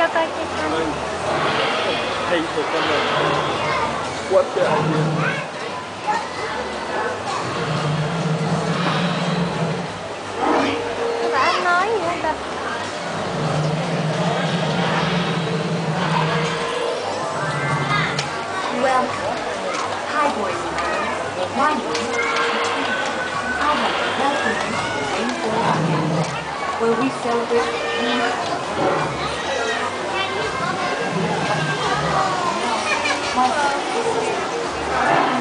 cho coi cái khăn Hey for camera What's the idea? Bạn nói gì không Where we celebrate 好。